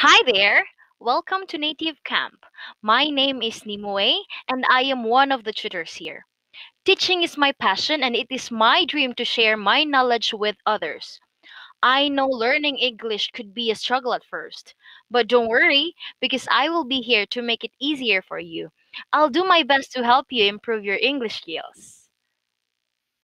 Hi there! Welcome to Native Camp. My name is Nimue, and I am one of the tutors here. Teaching is my passion, and it is my dream to share my knowledge with others. I know learning English could be a struggle at first, but don't worry because I will be here to make it easier for you. I'll do my best to help you improve your English skills.